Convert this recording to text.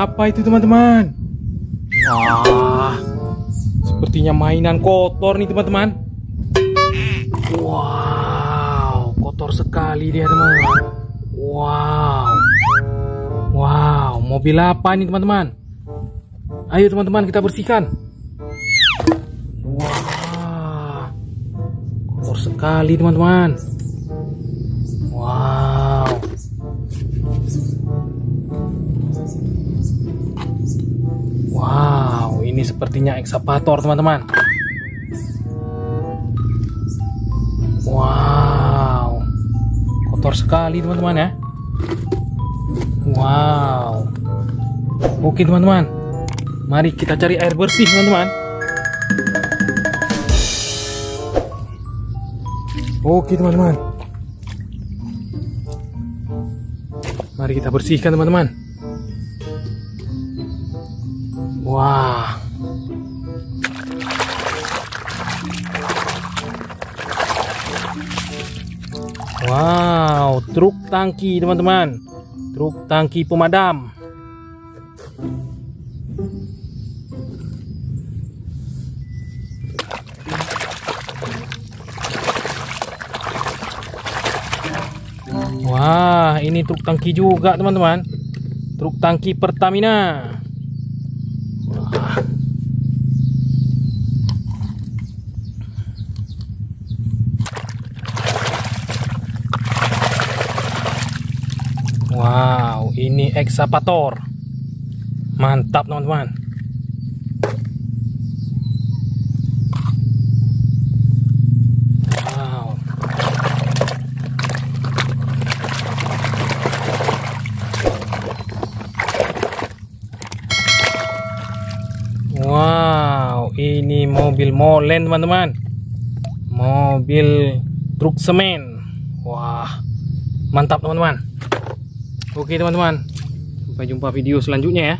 apa itu teman-teman? Wah, sepertinya mainan kotor nih teman-teman. Wow, kotor sekali dia teman-teman. Wow, wow, mobil apa nih teman-teman? Ayo teman-teman kita bersihkan. Wah, kotor sekali teman-teman. Wow, ini sepertinya ekskavator teman-teman. Wow, kotor sekali teman-teman ya. Wow. Oke teman-teman, mari kita cari air bersih teman-teman. Oke teman-teman. Mari kita bersihkan teman-teman. Wah. Wow, truk tangki teman-teman. Truk tangki pemadam. Wah, ini truk tangki juga teman-teman. Truk tangki Pertamina. Wah. Wow, ini ekskavator. Mantap teman-teman. Wow. Wow, ini mobil molen teman-teman. Mobil truk semen. Wah, mantap teman-teman. Oke teman-teman, sampai jumpa video selanjutnya ya.